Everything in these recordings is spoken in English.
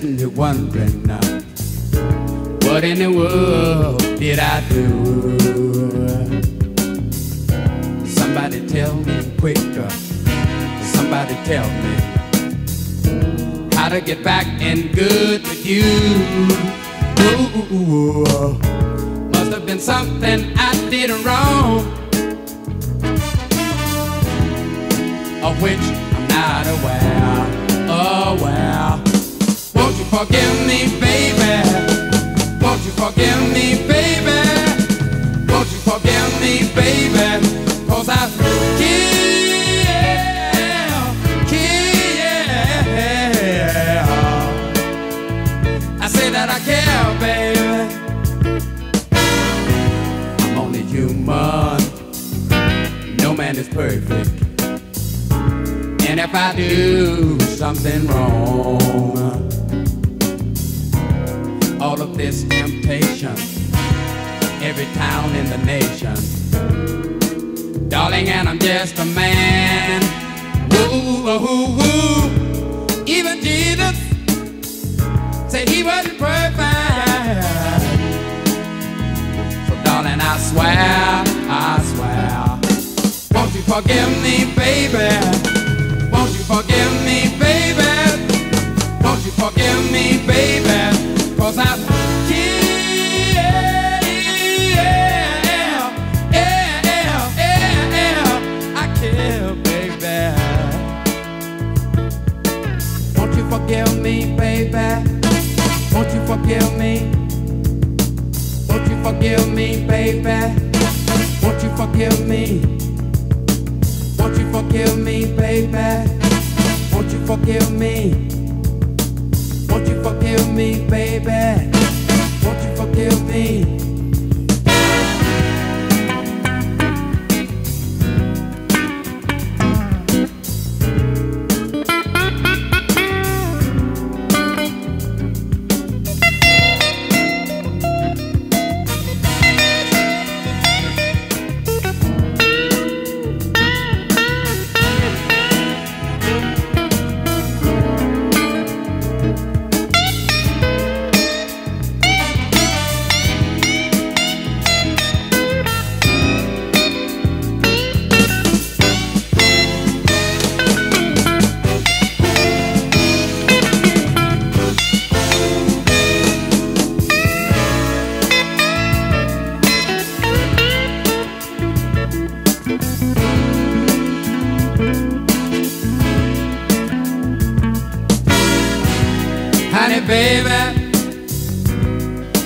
sitting wondering now, what in the world did I do? Somebody tell me quicker, somebody tell me how to get back in good with you. Ooh, must have been something I did wrong. of which I'm not aware. Aware. Forgive me, baby? Won't you forgive me, baby? Won't you forgive me, baby? Cause I care, care. I say that I care, baby. I'm only human. No man is perfect. And if I do something wrong, all of this temptation, every town in the nation, darling, and I'm just a man. Woo, woo, oh, woo. Even Jesus said he wasn't perfect. So, darling, I swear, I swear, won't you forgive me, baby? Forgive me, baby? Won't you forgive me? Won't you forgive me, baby? Won't you forgive me? Won't you forgive me, baby? Won't you forgive me? Won't you forgive me, baby? Baby,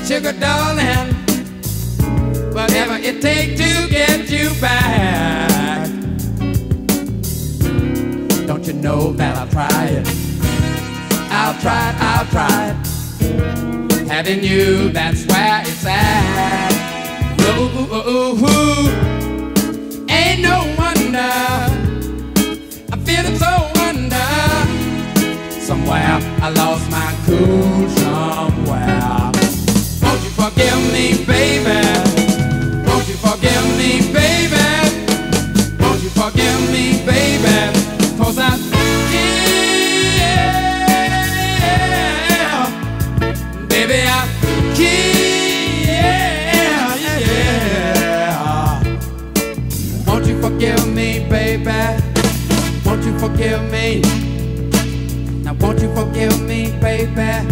sugar darling, whatever it takes to get you back. Don't you know that I'll try it? I'll try I'll try. Having you, that's where it's at. Ooh, ooh, ooh, ooh. Ain't no wonder. I'm feeling so wonder. Somewhere I lost my cool somewhere. Won't you forgive me, baby? Won't you forgive me, baby? Won't you forgive me, baby? I care. Baby, I. Yeah. Won't you forgive me, baby? Won't you forgive me? Now won't you forgive me, baby?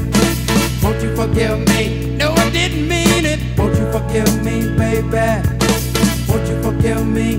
Won't you forgive me? No, I didn't mean it. Won't you forgive me, baby? Won't you forgive me?